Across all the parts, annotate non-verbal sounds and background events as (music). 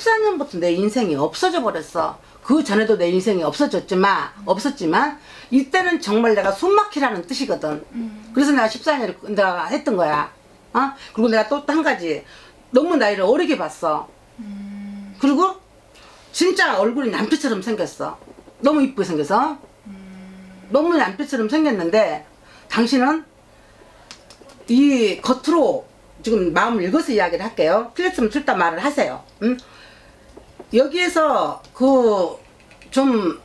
14년부터 내 인생이 없어져 버렸어. 그 전에도 내 인생이 없어졌지만 없었지만 이때는 정말 내가 숨막히라는 뜻이거든. 그래서 내가 14년을 내가 했던 거야. 어? 그리고 내가 또 한 가지 너무 나이를 어리게 봤어. 그리고 진짜 얼굴이 남편처럼 생겼어. 너무 이쁘게 생겨서. 너무 남편처럼 생겼는데 당신은 이 겉으로 지금 마음을 읽어서 이야기를 할게요. 틀렸으면 틀다 말을 하세요. 응? 여기에서 그 좀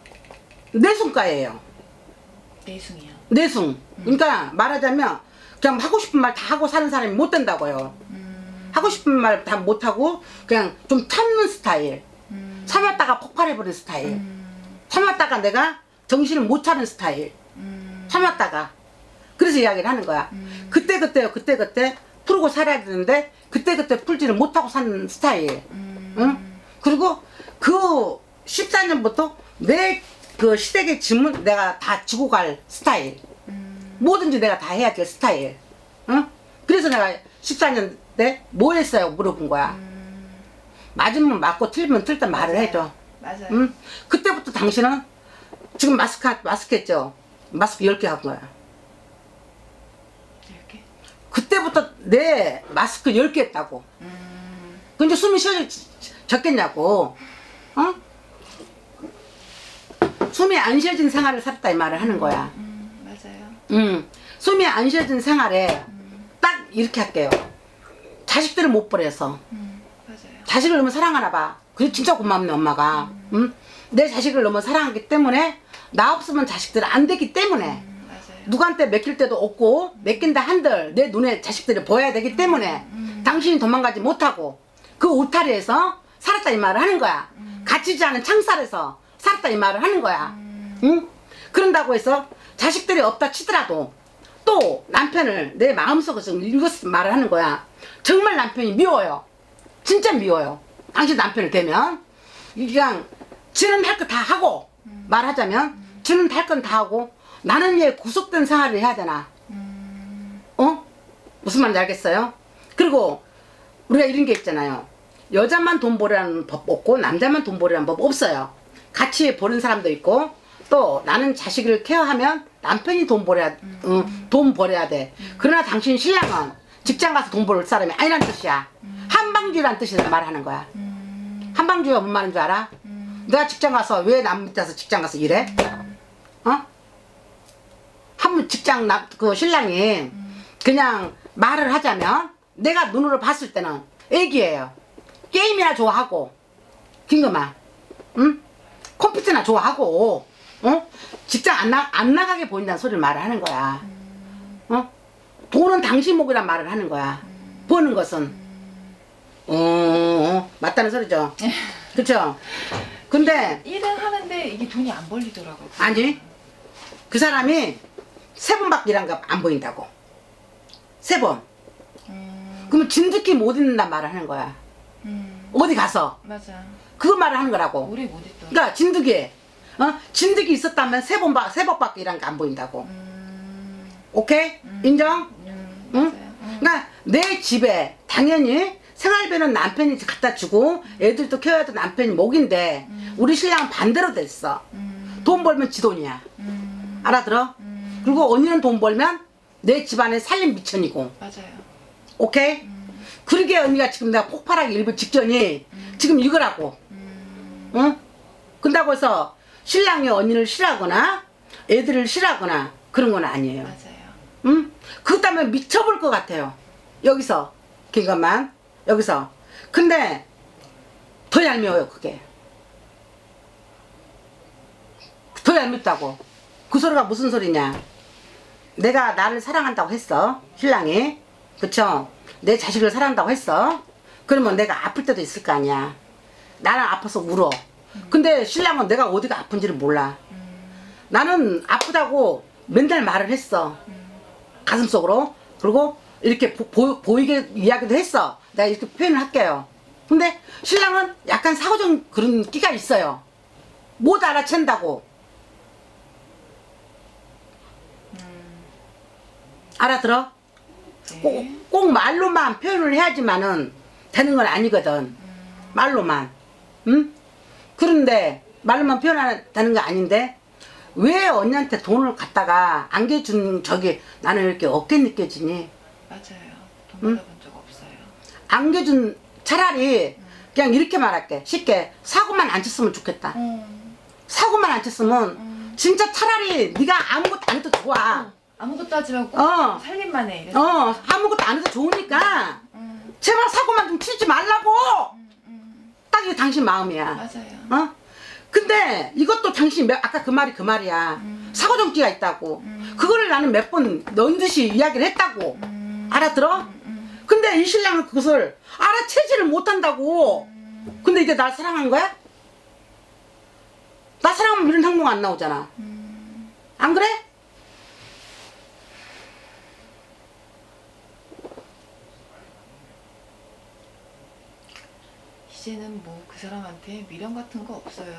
내숭가예요. 내숭이요. 내숭. 그러니까 말하자면 그냥 하고 싶은 말 다 하고 사는 사람이 못 된다고요. 하고 싶은 말 다 못 하고 그냥 좀 참는 스타일. 참았다가 폭발해버린 스타일. 참았다가 내가 정신을 못 차는 스타일. 참았다가. 그래서 이야기를 하는 거야. 그때 그때요, 그때 그때 풀고 살아야 되는데, 그때 그때 풀지를 못하고 사는 스타일. 응? 그리고 그 14년부터 내 그 시댁의 짐을 내가 다 지고 갈 스타일. 뭐든지 내가 다 해야 될 스타일. 응? 그래서 내가 14년 때 뭐 했어요? 물어본 거야. 맞으면 맞고 틀리면 틀다 말을. 해줘. 맞아요. 응? 그때부터 당신은 지금 마스크, 마스크 했죠? 마스크 10개 한 거야. 그때부터 내 마스크 10개 했다고. 음. 근데 숨이 쉬어졌겠냐고. 어? 숨이 안 쉬어진 생활을 살았다 이 말을 하는 거야. 음, 맞아요. 음, 숨이 안 쉬어진 생활에 딱 이렇게 할게요. 자식들을 못 버려서. 음, 맞아요. 자식을 너무 사랑하나 봐. 그게 진짜 고맙네, 엄마가. 음? 내 자식을 너무 사랑하기 때문에, 나 없으면 자식들 안 되기 때문에, 음, 맞아요. 누구한테 맡길 때도 없고, 맡긴다 한들 내 눈에 자식들이 보여야 되기 때문에, 당신이 도망가지 못하고, 그 울타리에서 살았다 이 말을 하는 거야. 갇히지 않은 창살에서 살았다 이 말을 하는 거야. 응? 그런다고 해서 자식들이 없다 치더라도, 또 남편을 내 마음속에서 읽었을 말을 하는 거야. 정말 남편이 미워요. 진짜 미워요. 당신 남편을 대면 그냥 지는 할 거 다 하고 말하자면 지는 할 건 다 하고 나는 얘 구속된 생활을 해야 되나? 어? 무슨 말인지 알겠어요? 그리고 우리가 이런 게 있잖아요. 여자만 돈 벌이라는 법 없고 남자만 돈 벌이라는 법 없어요. 같이 버는 사람도 있고 또 나는 자식을 케어하면 남편이 돈 벌어야 응, 돈 벌어야 돼. 그러나 당신 신랑은 직장 가서 돈 벌 사람이 아니란 뜻이야. 한방주의란 뜻이란 말하는 거야. 한방주의가 뭔 말인 줄 알아? 내가 직장 가서 왜 남 밑에서 직장 가서 일해? 어? 한 직장 나, 그 신랑이 그냥 말을 하자면 내가 눈으로 봤을 때는 애기예요. 게임이나 좋아하고 김금아, 응? 컴퓨터나 좋아하고, 어? 직장 안, 나, 안 나가게 보인다는 소리를 말을 하는 거야. 어? 돈은 당신 목이란 말을 하는 거야. 버는 것은. 어, 어, 맞다는 소리죠. (laughs) 그쵸? 근데, 일은 하는데 이게 돈이 안 벌리더라고요. 아니, 그 사람이 세 번 밖에 일한 거안 보인다고. 세 번. 음, 그러면 진득히 못 있는단 말을 하는 거야. 음, 어디 가서. 맞아. 그거 말을 하는 거라고. 오래 못 했더라. 그러니까 진득이, 어? 진득이 있었다면 세 번, 바- 세 번밖에 일한 거안 보인다고. 음, 오케이? 인정? 음, 응? 맞아요. 음. 그러니까 내 집에 당연히 생활비는 남편이 갖다 주고 애들도 키워야 돼 남편이 목인데 우리 신랑은 반대로 됐어. 음, 돈 벌면 지 돈이야. 음, 알아들어? 음, 그리고 언니는 돈 벌면 내 집안에 살림 미천이고. 맞아요. 오케이? 음, 그러게 언니가 지금 내가 폭발하기 일부 직전이 지금 이거라고. 음, 응? 근다고 해서 신랑이 언니를 싫어하거나 애들을 싫어하거나 그런 건 아니에요. 맞아요. 응? 그것 때문에 미쳐볼 것 같아요. 여기서 긴것만 여기서. 근데 더 얄미워요 그게. 더 얄밉다고. 그 소리가 무슨 소리냐? 내가 나를 사랑한다고 했어 신랑이 그쵸? 내 자식을 사랑한다고 했어. 그러면 내가 아플 때도 있을 거 아니야. 나는 아파서 울어. 근데 신랑은 내가 어디가 아픈지를 몰라. 나는 아프다고 맨날 말을 했어. 가슴속으로. 그리고 이렇게 보, 보, 이게 이야기도 했어. 내가 이렇게 표현을 할게요. 근데 신랑은 약간 사고적 그런 끼가 있어요. 못 알아챈다고. 알아들어? 네. 꼭, 꼭 말로만 표현을 해야지만은 되는 건 아니거든. 말로만. 응? 그런데 말로만 표현한다는 거 아닌데 왜 언니한테 돈을 갖다가 안겨준 적이 나는 이렇게 없게 느껴지니? 맞아요. 돈 응? 받아본 적 없어요. 안겨준 차라리 그냥 이렇게 말할게 쉽게 사고만 안 쳤으면 좋겠다. 음. 사고만 안 쳤으면 음. 진짜 차라리 네가 아무것도 안 해도 좋아. 아무것도 하지 말고 어. 살림만 해. 이랬어. 어 아무것도 안 해도 좋으니까 음. 제발 사고만 좀 치지 말라고. 음. 음. 딱 이게 당신 마음이야. 맞아요. 어? 근데 이것도 당신 몇- 아까 그 말이 그 말이야. 음. 사고 정지가 있다고. 음. 그거를 나는 몇 번 넌 듯이 이야기를 했다고. 음. 알아들어? 음. 근데 이 신랑은 그것을 알아채지를 못한다고. 음. 근데 이게 날 사랑한 거야? 나 사랑하면 이런 행동 안 나오잖아. 음. 안 그래? 이제는 뭐 그 사람한테 미련 같은 거 없어요.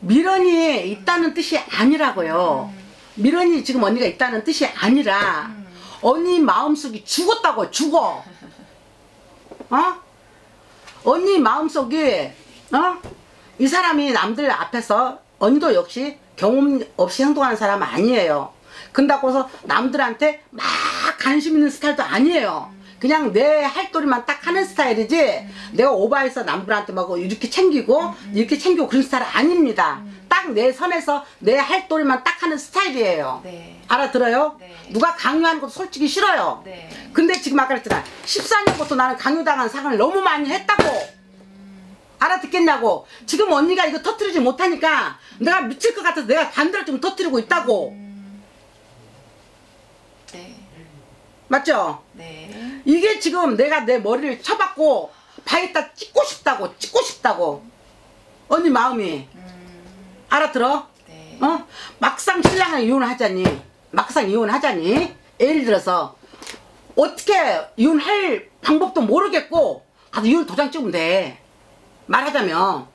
미련이 있다는 뜻이 아니라고요. 음. 미련이 지금 언니가 있다는 뜻이 아니라 음. 언니 마음속이 죽었다고 죽어. (laughs) 어? 언니 마음속이 어? 이 사람이 남들 앞에서 언니도 역시 경험 없이 행동하는 사람 아니에요. 근다고 해서 남들한테 막 관심 있는 스타일도 아니에요. 그냥 내 할도리만 딱 하는 스타일이지 내가 오바해서 남들한테 막 이렇게 챙기고 이렇게 챙기고 그런 스타일 아닙니다. 딱내 선에서 내 할도리만 딱 하는 스타일이에요. 네. 알아들어요? 네. 누가 강요하는 것도 솔직히 싫어요. 네. 근데 지금 아까 그랬잖아. 14년부터 나는 강요당한 사건을 너무 많이 했다고. 알아듣겠냐고. 지금 언니가 이거 터트리지 못하니까 내가 미칠 것 같아서 내가 반대로 좀 터트리고 있다고. 네. 맞죠? 네. 이게 지금 내가 내 머리를 쳐박고 바에다 찍고 싶다고. 찍고 싶다고. 언니 마음이. 음. 알아들어? 네. 어? 막상 신랑을 이혼하자니 막상 이혼하자니 예를 들어서 어떻게 이혼할 방법도 모르겠고 가서 이혼 도장 찍으면 돼 말하자면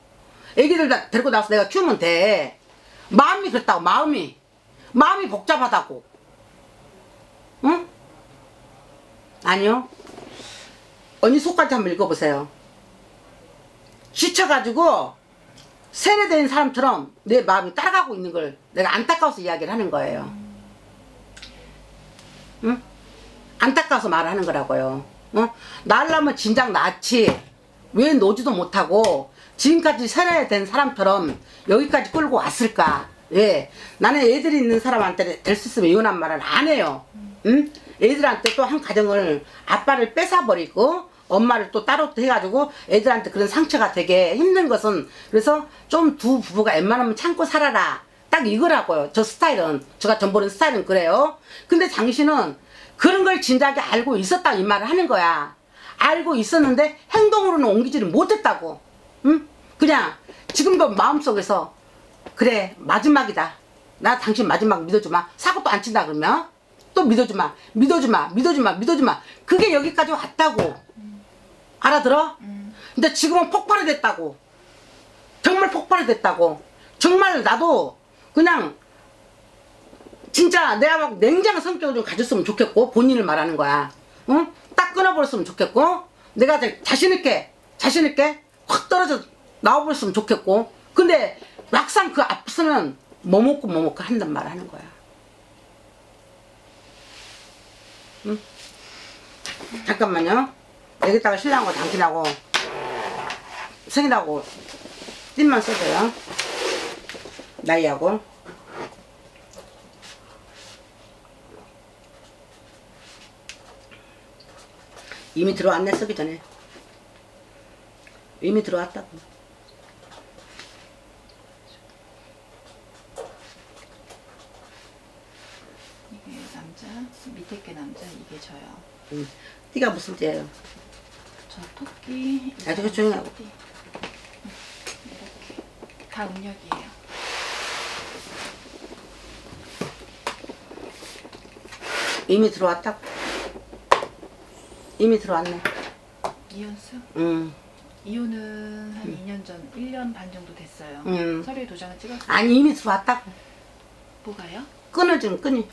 애기들 다 데리고 나와서 내가 키우면 돼 마음이 그렇다고 마음이 마음이 복잡하다고 응? 아니요 언니 속까지 한번 읽어보세요 지쳐가지고 세뇌된 사람처럼 내 마음이 따라가고 있는 걸 내가 안타까워서 이야기를 하는 거예요. 응? 안타까워서 말을 하는 거라고요. 어? 날라면 진작 낫지. 왜 노지도 못하고 지금까지 세뇌된 사람처럼 여기까지 끌고 왔을까? 예. 나는 애들이 있는 사람한테 될 수 있으면 이혼한 말은 안 해요. 응? 애들한테 또 한 가정을 아빠를 뺏어버리고 엄마를 또 따로 또 해가지고 애들한테 그런 상처가 되게 힘든 것은 그래서 좀 두 부부가 웬만하면 참고 살아라. 딱 이거라고요. 저 스타일은. 제가 전 보는 스타일은 그래요. 근데 당신은 그런 걸 진작에 알고 있었다 이 말을 하는 거야. 알고 있었는데 행동으로는 옮기지를 못했다고. 응? 그냥 지금도 마음속에서 그래 마지막이다. 나 당신 마지막 믿어주마. 사고도 안 친다 그러면 또 믿어주마 믿어주마 믿어주마 믿어주마 그게 여기까지 왔다고 알아들어? 음. 근데 지금은 폭발이 됐다고 정말 폭발이 됐다고 정말 나도 그냥 진짜 내가 막 냉장한 성격을 좀 가졌으면 좋겠고 본인을 말하는 거야 응? 딱 끊어버렸으면 좋겠고 내가 자- 자신있게 자신있게 확 떨어져 나와버렸으면 좋겠고 근데 막상 그 앞서는 뭐 먹고 뭐 먹고 한단 말 하는 거야 응? 잠깐만요. 여기다가 신랑하고 당신하고. 생일하고 띠만 써줘요. 나이하고. 이미 들어왔네 쓰기 전에. 이미 들어왔다고 이게 남자, 밑에 게 남자, 이게 저요. 응. 띠가 무슨 띠예요 저 토끼. 아, 저거 조용히 하고. 이렇게. 다 음력이에요. 이미 들어왔다고 이미 들어왔네 이혼수? 응. 이혼은 한 2년 전, 1년 반 정도 됐어요. 음. 서류에 도장을 찍었어요. 아니 이미 들어왔다고 뭐가요? 끊어준 끈이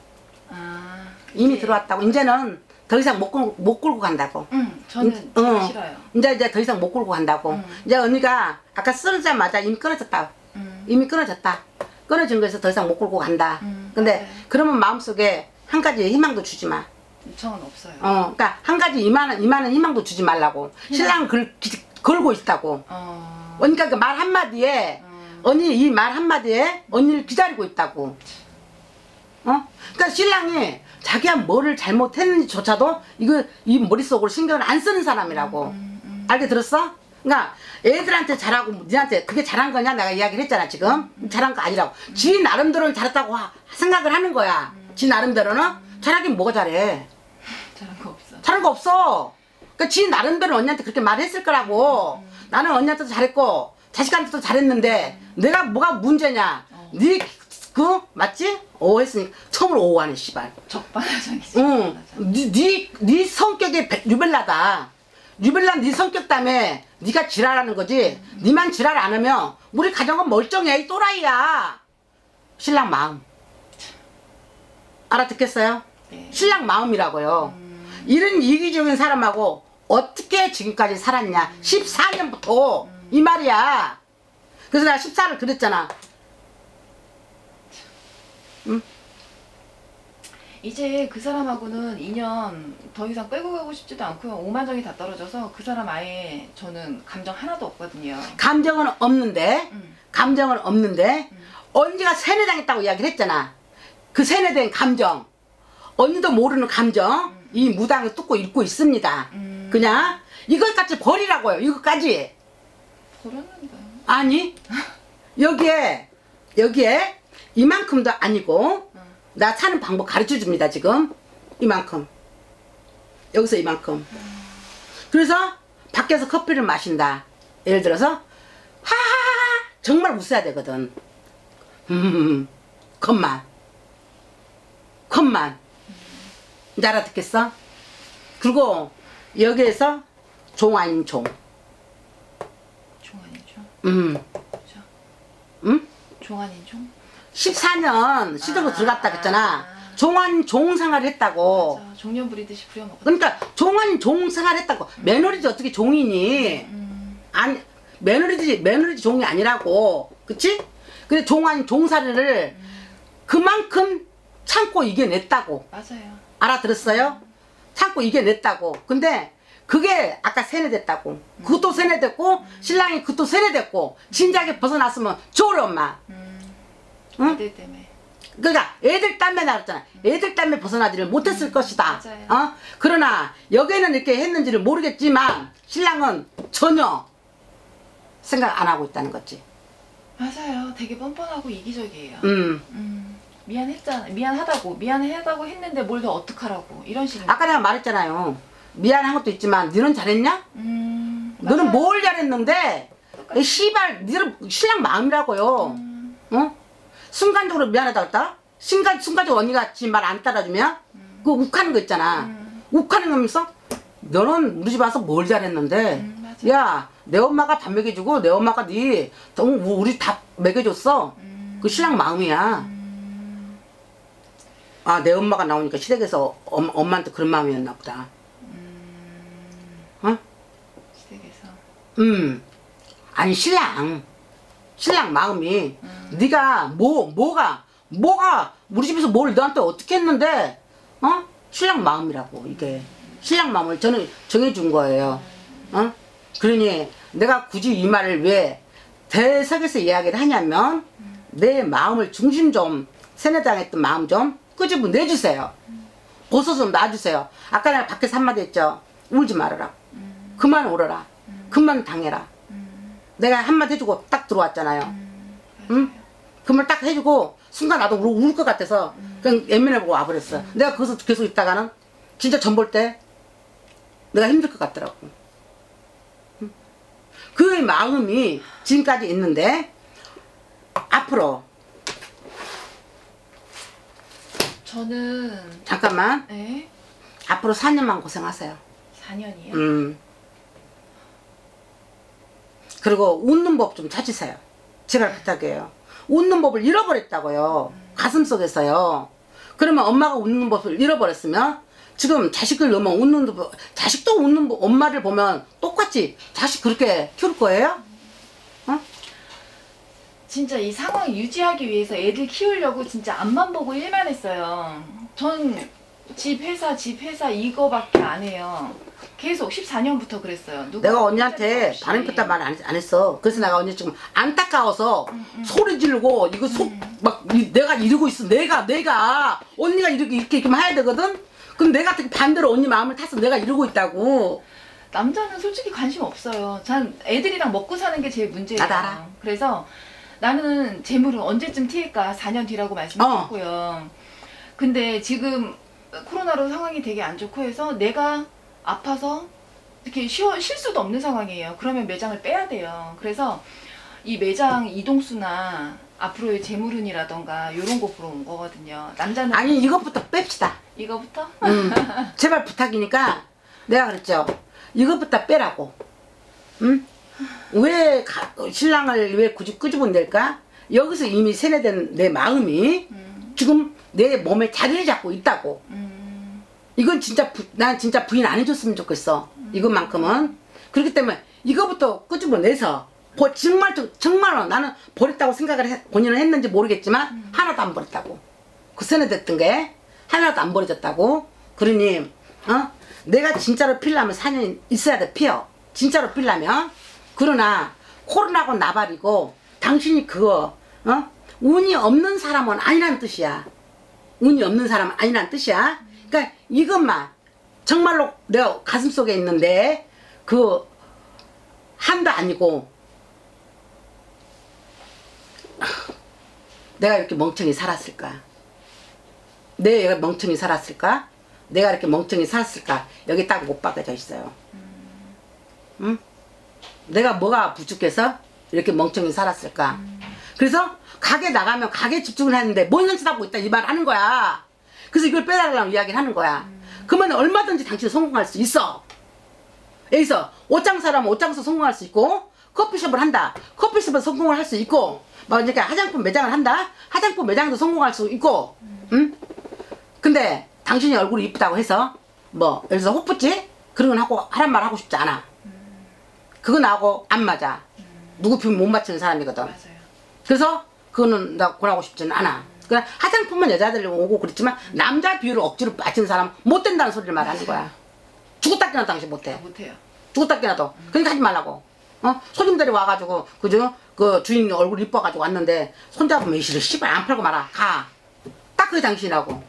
아. 이미 들어왔다고 이제는 더 이상 못 끌고, 못 끌고 간다고 응, 저는 어. 제가 싫어요. 이제 이제 더 이상 못 끌고 간다고. 음. 이제 언니가 아까 쓰러지자마자 이미 끊어졌다. 음. 이미 끊어졌다. 끊어진 거에서 더 이상 못 끌고 간다. 음, 근데 맞아요. 그러면 마음속에 한 가지 희망도 주지 마. 저는 없어요. 어, 그러니까 한 가지 이만한 이만한 희망도 주지 말라고. 신랑 걸 기- 걸고 있다고. 어. 언니가 그말 한마디에 음. 언니 이 말 한마디에 언니를 기다리고 있다고. 어? 그러니까 신랑이 자기가 뭐를 잘못했는지조차도 이거 이 머릿속으로 신경을 안 쓰는 사람이라고. 음, 음. 알게 들었어? 그러니까 애들한테 잘하고 니한테 그게 잘한 거냐? 내가 이야기를 했잖아 지금. 잘한 거 아니라고. 지 나름대로는 잘했다고 하- 생각을 하는 거야. 지 나름대로는? 잘하긴 뭐가 잘해? 잘한 거 없어. 잘한 거 없어. 그러니까 지 나름대로 언니한테 그렇게 말했을 거라고. 나는 언니한테도 잘했고 자식한테도 잘했는데 내가 뭐가 문제냐? 네 그 맞지? 오 했으니까 처음으로 오 하네 씨발 적반하장이지. 응. 네, 네, 네 성격이 배- 유벨라다. 유벨라 네 성격 때문에 네가 지랄하는 거지. 네만 지랄 안 하면 우리 가정은 멀쩡해. 이 또라이야. 신랑 마음. 알아듣겠어요? 네. 신랑 마음이라고요. 이런 이기적인 사람하고 어떻게 지금까지 살았냐. 14년부터 이 말이야. 그래서 내가 14를 그랬잖아. 이제 그 사람하고는 2년 더 이상 끌고 가고 싶지도 않고요. 오만정이 다 떨어져서 그 사람 아예 저는 감정 하나도 없거든요. 감정은 없는데 음. 감정은 없는데 언니가 세뇌당했다고 이야기를 했잖아. 그 세뇌된 감정. 언니도 모르는 감정. 이 무당을 뚫고 읽고 있습니다. 음. 그냥 이것까지 버리라고요. 이것까지. 그러는데. 아니 (laughs) 여기에 여기에 이만큼도 아니고 음. 나 사는 방법 가르쳐 줍니다 지금 이만큼 여기서 이만큼 그래서 밖에서 커피를 마신다 예를 들어서 하하하 정말 웃어야 되거든 음 컷만 컷만 이제 알아듣겠어? 그리고 여기에서 종 아닌 종 종 아니죠? 음. 그죠? 음? 종 아닌 종? 14년 시댁으로 아, 들어갔다 그랬잖아. 아. 종환 종생활 했다고. 맞아. 종년 부리듯이 부려먹었다. 그러니까 종환 종생활 했다고. 매너리지 어떻게 종이니? 음. 아니 매너리지 매너리지 종이 아니라고. 그치? 근데 종환 종살이를 그만큼 참고 이겨냈다고. 맞아요. 알아들었어요? 참고 이겨냈다고. 근데 그게 아까 세뇌됐다고. 그것도 세뇌됐고 신랑이 그것도 세뇌됐고 진작에 벗어났으면 좋으려 엄마. 음. 응? 애들 때문에. 그러니까 애들 땀에 나왔잖아. 애들 땀에 벗어나지를 못했을 것이다. 맞아요. 어? 그러나 여기는 이렇게 했는지를 모르겠지만 신랑은 전혀 생각 안 하고 있다는 거지. 맞아요. 되게 뻔뻔하고 이기적이에요. 음. 음. 미안했잖아. 미안하다고. 미안하다고 했는데 뭘 더 어떡하라고. 이런 식인 아까 내가 말했잖아요. 미안한 것도 있지만 너는 잘했냐? 음. 너는 맞아요. 뭘 잘했는데? 똑같이. 이 씨발, 너는 신랑 마음이라고요. 음. 어? 순간적으로 미안하다 그랬다? 순간, 순간적으로 언니가 지 말 안 따라주면? 그 욱하는 거 있잖아. 음. 욱하는 거면서 너는 우리 집 와서 뭘 잘했는데 음, 맞아. 야내 엄마가 밥 먹여주고 내 엄마가 네 동- 우리 다 먹여줬어 음. 그 신랑 마음이야 음. 아내 엄마가 나오니까 시댁에서 엄, 엄마한테 그런 마음이었나 보다 어? 시댁에서. 음 아니 신랑 신랑 마음이 네가 뭐 뭐가 뭐가 우리 집에서 뭘 너한테 어떻게 했는데 어? 신랑 마음이라고 이게. 신랑 마음을 저는 정해준 거예요. 어? 그러니 내가 굳이 이 말을 왜 대석에서 이야기를 하냐면 내 마음을 중심 좀 세뇌당했던 마음 좀 끄집어 내주세요. 벗어 좀 놔주세요. 아까 내가 밖에서 한마디 했죠. 울지 말아라. 그만 울어라. 그만 당해라. 내가 한마디 해주고 딱 들어왔잖아요. 응? 그 말 딱 해주고 순간 나도 울 것 같아서 그냥 애면해 보고 와버렸어. 내가 거기서 계속 있다가는 진짜 전 볼 때 내가 힘들 것 같더라고. 응? 그 마음이 지금까지 있는데 앞으로 저는 잠깐만 네? 앞으로 4년만 고생하세요. 4년이요? 음. 그리고 웃는 법 좀 찾으세요. 제가 부탁해요. 웃는 법을 잃어버렸다고요. 가슴 속에서요. 그러면 엄마가 웃는 법을 잃어버렸으면 지금 자식을 넣으면 웃는 거- 자식도 웃는 거- 엄마를 보면 똑같이 자식 그렇게 키울 거예요? 어? 진짜 이 상황 유지하기 위해서 애들 키우려고 진짜 앞만 보고 일만 했어요. 전 집 회사 집 회사 이거밖에 안 해요. 계속 14년부터 그랬어요. 누가 내가 할 언니한테 적 없이. 반응 폈다 말 안 했어. 그래서 내가 언니 지금 안타까워서 소리 지르고 이거 속막 내가 이러고 있어. 내가 내가 언니가 이렇게 이렇게 이렇게 해야 되거든. 그럼 내가 반대로 언니 마음을 타서 내가 이러고 있다고. 남자는 솔직히 관심 없어요. 전 애들이랑 먹고 사는 게 제일 문제예요. 알아. 그래서 나는 재물은 언제쯤 튈까 4년 뒤라고 말씀드렸고요. 근데 지금 코로나로 상황이 되게 안 좋고 해서 내가 아파서 이렇게 쉬어, 쉴 수도 없는 상황이에요. 그러면 매장을 빼야 돼요. 그래서 이 매장 이동수나 앞으로의 재물운이라던가 이런 거 보러 온 거거든요. 남자는 아니 이것부터 뺍시다. 이거부터 음, (laughs) 제발 부탁이니까 내가 그랬죠. 이것부터 빼라고. 응? 왜 가- 신랑을 왜 굳이 끄집어낼까? 여기서 이미 세뇌된 내 마음이 음, 지금 내 몸에 자리를 잡고 있다고. 음, 이건 진짜 부, 난 진짜 부인 안 해줬으면 좋겠어. 이것만큼은. 그렇기 때문에 이거부터 끄집어내서 보- 정말 정말로 나는 버렸다고 생각을 해, 본인은 했는지 모르겠지만 하나도 안 버렸다고. 그 세뇌 됐던 게 하나도 안 버려졌다고. 그러니 어 내가 진짜로 필라면 4년 있어야 돼 피어. 진짜로 필라면. 그러나 코로나고 나발이고 당신이 그거 어 운이 없는 사람은 아니란 뜻이야. 운이 없는 사람은 아니란 뜻이야. 이것만 정말로 내가 가슴 속에 있는데 그 한도 아니고 내가 이렇게 멍청이 살았을까? 내가 멍청이 살았을까? 내가 이렇게 멍청이 살았을까? 여기 딱 못 박아져 있어요. 응? 내가 뭐가 부족해서 이렇게 멍청이 살았을까? 그래서 가게 나가면 가게 집중을 하는데 뭔 연습하고 있다 이 말 하는 거야. 그래서 이걸 빼달라고 이야기를 하는 거야. 그러면 얼마든지 당신 성공할 수 있어. 여기서 옷장사라면 옷장사 성공할 수 있고 커피숍을 한다. 커피숍을 성공을 할 수 있고 막 이렇게 화장품 매장을 한다. 화장품 매장도 성공할 수 있고 응? 근데 당신이 얼굴이 이쁘다고 해서 뭐 예를 들어서 호프집 그런 건 하고 하란 말 하고 싶지 않아. 그거 나하고 안 맞아. 누구 비면 못 맞추는 사람이거든. 맞아요. 그래서 그거는 나 권하고 싶지는 않아. 그냥 화장품만 여자들이 오고 그렇지만 남자 비율을 억지로 빠진 사람 못 된다는 소리를 말하는 거야. 죽었다 깨나 당신 못다 해. 못해요. 죽었다 깨나도. 그러니까 하지 말라고. 어? 손님들이 와가지고 그죠? 그 주인 얼굴 이뻐가지고 왔는데 손잡으면 이씨를 씨발 안 팔고 말아. 가. 딱 그게 당신이라고.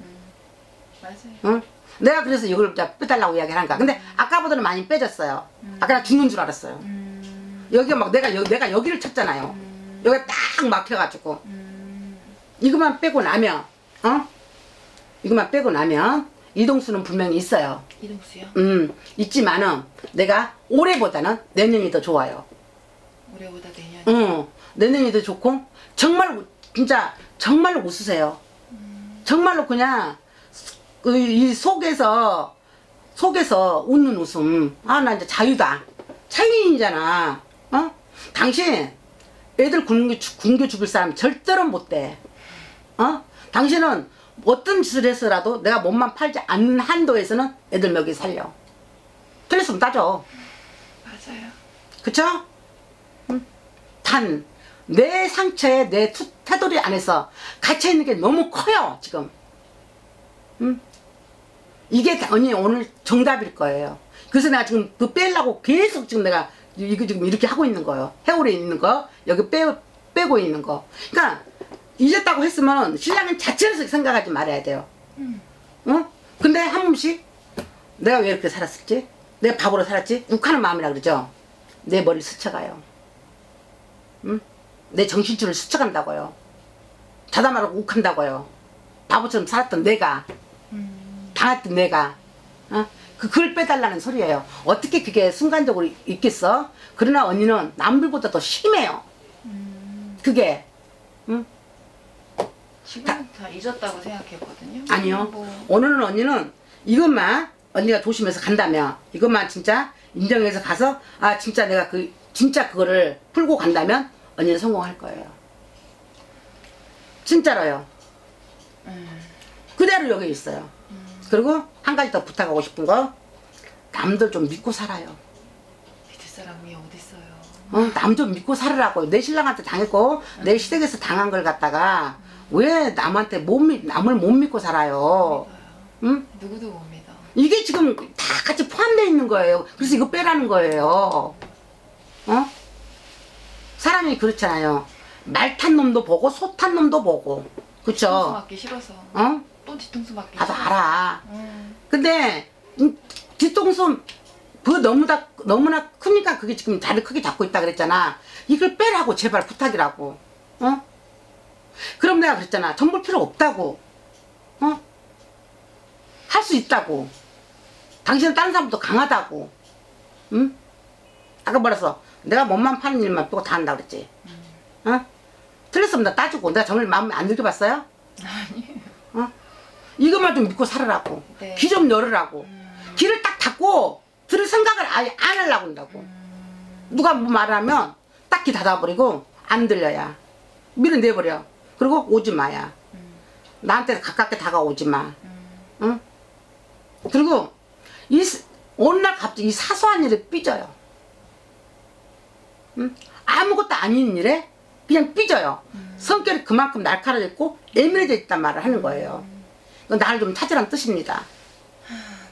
맞아요. 응? 내가 그래서 이걸 빼달라고 이야기를 거야. 근데 아까보다는 많이 빼졌어요. 아까 나 죽는 줄 알았어요. 음, 여기가 막 내가 여, 내가 여기를 쳤잖아요. 여기가 딱 막혀가지고 음, 이것만 빼고 나면 어? 이것만 빼고 나면 이동수는 분명히 있어요. 이동수요? 음 있지만은 내가 올해보다는 내년이 더 좋아요. 올해보다 내년. 응 내년이 더 좋고 정말 로 진짜 정말로 웃으세요. 정말로 그냥 그이 속에서 속에서 웃는 웃음. 아 나 이제 자유다. 차이인이잖아. 어? 당신 애들 굶겨, 죽- 굶겨 죽일 사람 절대로 못 돼. 어? 당신은 어떤 짓을 해서라도 내가 몸만 팔지 않는 한도에서는 애들 먹이 살려. 틀렸으면 따져. 맞아요. 그쵸? 응? 단, 내 상처에 내 투, 테두리 안에서 갇혀있는 게 너무 커요, 지금. 응? 이게 다- 언니 오늘 정답일 거예요. 그래서 내가 지금 그 빼려고 계속 지금 내가 이거 지금 이렇게 하고 있는 거예요. 해오래 있는 거, 여기 빼, 빼고 있는 거. 그러니까, 잊었다고 했으면 신랑은 자체로서 생각하지 말아야 돼요. 음. 응? 근데 한 번씩 내가 왜 이렇게 살았을지? 내가 바보로 살았지? 욱하는 마음이라 그러죠? 내 머리를 스쳐가요. 응? 내 정신줄을 스쳐간다고요. 자다 말고 욱한다고요. 바보처럼 살았던 내가, 음, 당했던 내가, 어? 그, 그걸 빼달라는 소리예요. 어떻게 그게 순간적으로 있겠어? 그러나 언니는 남들보다 더 심해요. 음. 그게, 응? 지금 다 잊었다고 생각했거든요. 아니요. 뭐, 오늘은 언니는 이것만 언니가 조심해서 간다면 이것만 진짜 인정해서 가서 아 진짜 내가 그 진짜 그거를 풀고 간다면 언니는 성공할 거예요. 진짜로요. 음, 그대로 여기 있어요. 그리고 한 가지 더 부탁하고 싶은 거 남들 좀 믿고 살아요. 밑에 사람이 어딨어요. 어, 남 좀 믿고 살으라고 내 신랑한테 당했고 내 시댁에서 당한 걸 갖다가 왜 남한테 못 믿, 남을 못 믿고 살아요? 응? 누구도 못 믿어. 이게 지금 다 같이 포함되어 있는 거예요. 그래서 이거 빼라는 거예요. 어? 사람이 그렇잖아요. 말 탄 놈도 보고 소 탄 놈도 보고. 뒤통수 그쵸? 맞기 싫어서. 어? 또 뒤통수 맞기 나도 싫어. 알아. 음. 근데 음, 뒤통수 그 너무나 너무나 크니까 그게 지금 다리 크게 잡고 있다 그랬잖아. 이걸 빼라고 제발 부탁이라고. 어? 그럼 내가 그랬잖아. 정볼 필요 없다고. 어? 할 수 있다고. 당신은 다른 사람보다 강하다고. 응? 아까 뭐랬어? 내가 몸만 파는 일만 빼고 다 한다 그랬지. 어? 틀렸으면 나 따주고 내가 정말 마음에 안 들게 봤어요? 아니. 어? 이것만 좀 믿고 살으라고. 네. 귀좀 열으라고. 음. 귀를 딱 닫고 들을 생각을 아예 안 하려고 한다고. 음. 누가 뭐 말하면 딱 귀 닫아버리고 안 들려야. 밀어내버려. 그리고 오지 마야. 음. 나한테 가깝게 다가오지 마. 음. 응? 그리고 이 스- 어느 날 갑자기 이 사소한 일에 삐져요. 응? 아무것도 아닌 일에 그냥 삐져요. 성격이 그만큼 날카로워졌고 예민해져 있단 말을 하는 거예요. 이건 나를 좀 찾으라는 뜻입니다.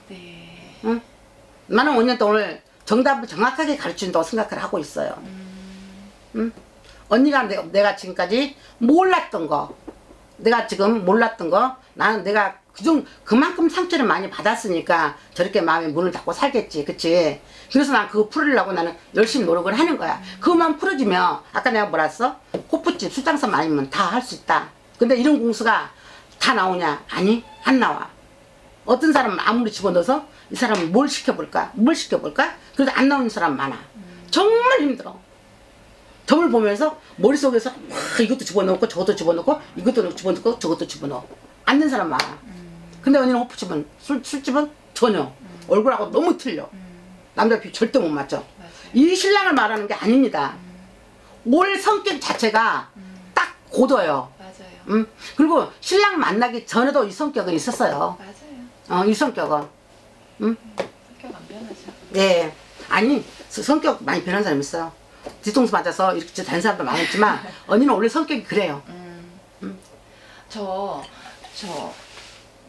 네. 응? 나는 5년 동안 정답을 정확하게 가르친다고 생각을 하고 있어요. 응? 언니가 내, 내가 지금까지 몰랐던 거, 내가 지금 몰랐던 거, 나는 내가 그정 그만큼 상처를 많이 받았으니까 저렇게 마음에 문을 닫고 살겠지, 그치? 그래서 난 그거 풀으려고 나는 열심히 노력을 하는 거야. 그것만 풀어주면 아까 내가 뭐라 했어? 호프집 술장사 아니면 다 할 수 있다. 근데 이런 공수가 다 나오냐? 아니, 안 나와. 어떤 사람은 아무리 집어넣어서 이 사람은 뭘 시켜볼까? 뭘 시켜볼까? 그래도 안 나오는 사람 많아. 정말 힘들어. 점을 보면서 머릿속에서 막 이것도 집어넣고 저것도 집어넣고 이것도 집어넣고 저것도 집어넣어. 앉는 사람 많아. 근데 언니는 호프집은 술, 술집은 전혀 얼굴하고 너무 틀려. 남자 비 절대 못 맞죠. 맞아요. 이 신랑을 말하는 게 아닙니다. 올 성격 자체가 딱 고도요. 맞아요. 음? 그리고 신랑 만나기 전에도 이 성격은 있었어요. 맞아요. 어, 이 성격은. 성격 안 변하죠. 네. 아니, 스- 성격 많이 변한 사람 있어요. 뒤통수 맞아서 이렇게 된 사람도 많았지만, 언니는 원래 성격이 그래요. 음. 저, 저,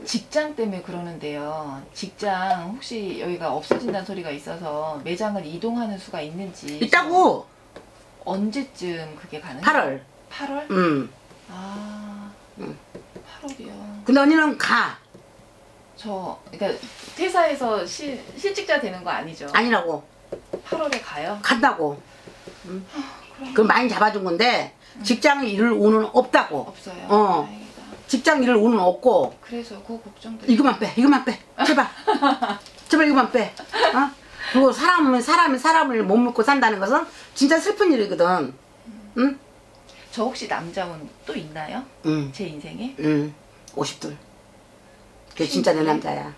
직장 때문에 그러는데요. 직장 혹시 여기가 없어진다는 소리가 있어서 매장을 이동하는 수가 있는지. 있다고! 언제쯤 그게 가능해요? 8월. 8월? 음. 아, 음. 8월이요. 근데 언니는 가. 저, 그러니까 퇴사해서 실, 실직자 되는 거 아니죠? 아니라고. 8월에 가요? 간다고. 음. 그 많이 잡아준 건데, 직장 일을 우는 없다고. 없어요. 어. 다행이다. 직장 일을 우는 없고, 그래서 그 걱정도. 이거만 빼, 이거만 빼, 제발, (laughs) 제발 이거만 빼. 어? 그리고 사람은 사람이 사람을 못 믿고 산다는 것은 진짜 슬픈 일이거든. 응? 저 혹시 남자분 또 있나요? 응, 제 인생에? 응. 50둘. 그게 진짜 내 남자야.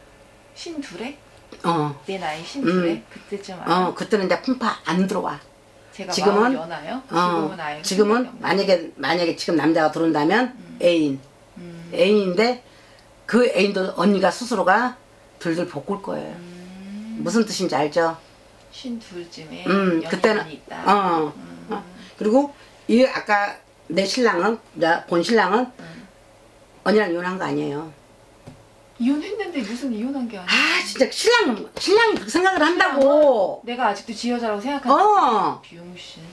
신둘에? 어, 내 나이 신둘에? 음. 그때쯤 알아? 어, 그때는 이제 풍파 안 들어와. 지금은-? 어, 지금은 지금은. 만약에 만약에 지금 남자가 들어온다면 애인, 음. 애인인데 그 애인도 언니가 스스로가 들들 볶을 거예요. 음. 무슨 뜻인지 알죠? 신둘쯤에 음, 그때는 있다. 어, 음. 어. 그리고 이 아까 내 신랑은 나 본 신랑은 음. 언니랑 이혼한 거 아니에요. 이혼했는데 무슨 이혼한 게 아니야? 아 진짜 신랑 신랑이 그렇게 생각을 한다고. 내가 아직도 지 여자라고 생각하는 어. 비용신.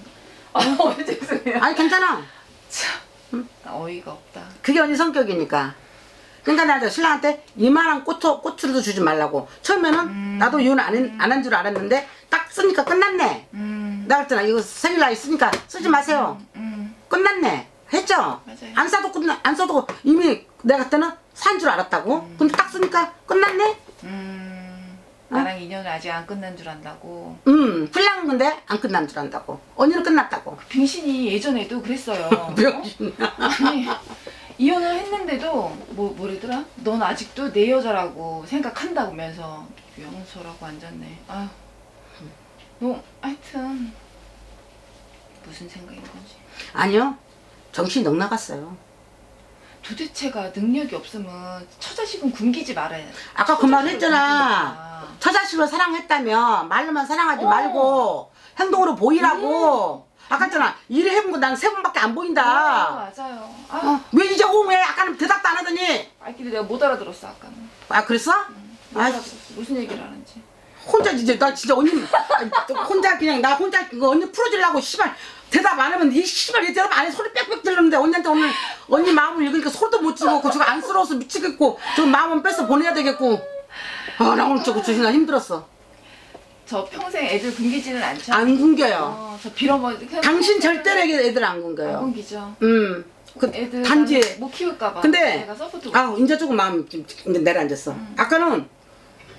아, 어, (laughs) 죄송해요. 아니 괜찮아. 참, 나 어이가 없다. 그게 언니 성격이니까. 그러니까 나도 신랑한테 이만한 꼬투, 꼬투리도 주지 말라고. 처음에는 음. 나도 이혼 안한 줄 알았는데 딱 쓰니까 끝났네. 음. 나 그랬잖아. 이거 생일날 있으니까 쓰지 마세요. 음. 끝났네. 했죠? 맞아요. 안 사도 끝나, 안 써도 이미 내가 그때는 산줄 알았다고. 근데 딱 쓰니까 끝났네? 음. 어? 나랑 인연을 아직 안 끝난 줄 안다고. 음, 신랑은 근데 안 끝난 줄 안다고. 언니는 끝났다고. 빙신이 예전에도 그랬어요. (laughs) 병신. 아니 이혼을 했는데도 뭐 뭐래더라? 넌 아직도 내 여자라고 생각한다면서 명소라고 앉았네. 아휴. 뭐 하여튼 무슨 생각인 건지. 아니요. 정신이 넉 나갔어요. 도대체가 능력이 없으면 처자식은 굶기지 말아야 돼. 아까 그 말 했잖아. 처자식으로 사랑했다면 말로만 사랑하지 어. 말고 행동으로 보이라고. 아까 했잖아. 일을 해본 거 난 세 번밖에 안 마. 보인다. 아, 맞아요. 아, 어, 왜 이제 오면 아까는 대답도 안 하더니. 알길래 내가 못 알아들었어 아까는. 아 그랬어? 못 아 알아들었어. 무슨 얘기를 하는지. 혼자 이제 나 진짜 언니 혼자 그냥 나 혼자 그거 언니 풀어주려고 씨발 대답 안 하면 이 씨발 얘 대답 안 해 소리 빽빽 들렸는데 언니한테 오늘 언니 마음을 읽으니까 소리도 못 지르고 저거 안쓰러워서 미치겠고 저 마음은 뺏어 보내야 되겠고 아 나 오늘 저거 저나 힘들었어 저 평생 애들 굶기지는 않죠. 안 굶겨요 어, 저 빌어먹. 당신 절대로 애들 안안 굶겨요 굶기죠. 음 그, 애들 단지 못 키울까봐. 근데. 아 이제 조금 마음 좀 이제 내려앉았어 아까는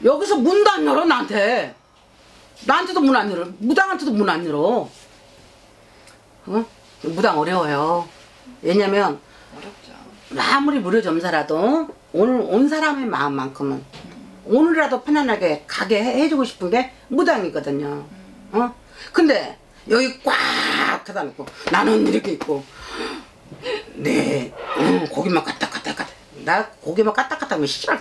여기서 문도 안 열어 나한테 나한테도 문 안 열어 무당한테도 문 안 열어 어? 무당 어려워요 왜냐면 어렵죠. 아무리 무료 점사라도 오늘 온 사람의 마음만큼은 오늘이라도 편안하게 가게 해- 해주고 싶은 게 무당이거든요 어? 근데 여기 꽉 닫아 놓고 나는 이렇게 있고 네 음, 고기만 까딱 까딱 나 고기만 까딱까딱 씨발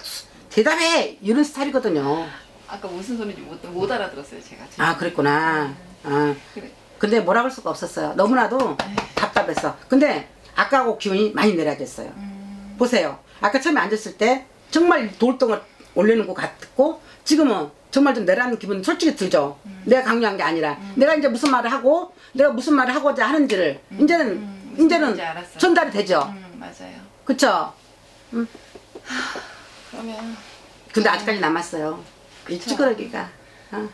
대답해. 이런 스타일이거든요. 아까 무슨 소리인지 못, 못 알아들었어요 제가. 지금. 아 그랬구나. 아. 그래. 근데 뭐라 할 수가 없었어요. 너무나도 답답했어. 근데 아까하고 기운이 많이 내려졌어요. 음, 보세요. 아까 처음에 앉았을 때 정말 돌덩을 올리는 것 같고 지금은 정말 좀 내려앉는 기분 솔직히 들죠. 내가 강요한 게 아니라 내가 이제 무슨 말을 하고 내가 무슨 말을 하고자 하는지를 이제는 음, 이제는 말인지 알았어요. 전달이 되죠. 음, 맞아요. 그쵸 그러면 근데 아직까지 남았어요 이. 찌그러기가 어.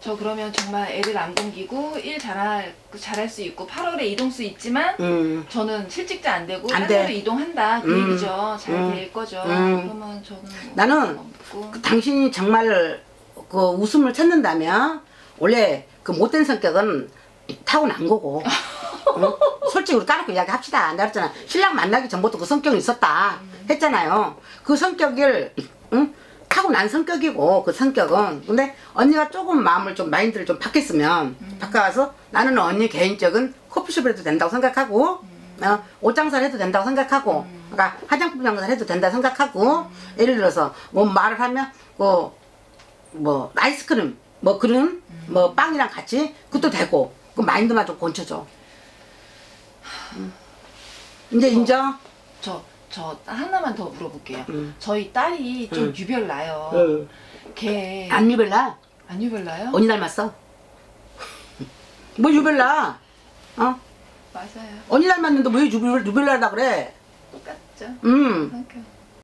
저 그러면 정말 애들 안 굶기고 일 잘할 잘할 수 있고 8월에 이동 수 있지만 음. 저는 실직자 안 되고 안딴 돼. 이동한다 그 음. 얘기죠. 잘 음. 될 거죠. 음. 그러면 저는 뭐 나는 없고. 그 당신이 정말 그 웃음을 찾는다면 원래 그 못된 성격은 타고난 거고 (laughs) 어? 솔직히 우리 까놓고 이야기합시다 내가 그랬잖아 신랑 만나기 전부터 그 성격이 있었다 했잖아요 그 성격을 응? 타고난 성격이고 그 성격은 근데 언니가 조금 마음을 좀 마인드를 좀 바뀌었으면 바꿔서 나는 언니 개인적인 커피숍을 해도 된다고 생각하고 어, 옷 장사를 해도 된다고 생각하고 그러니까 화장품 장사를 해도 된다 생각하고 예를 들어서 뭐 말을 하면 뭐, 뭐 아이스크림 뭐 그런 뭐 빵이랑 같이 그것도 되고 그 마인드만 좀 고쳐줘 음. 이제 인정? 저, 저 하나만 더 물어볼게요. 음. 저희 딸이 좀 음. 유별나요. 응. 걔 안 유별나? 안 유별나요? 언니 닮았어 뭐 유별나? 어? 맞아요. 언니 닮았는데 왜 유별, 유별나다 그래? 똑같죠. 음 성격.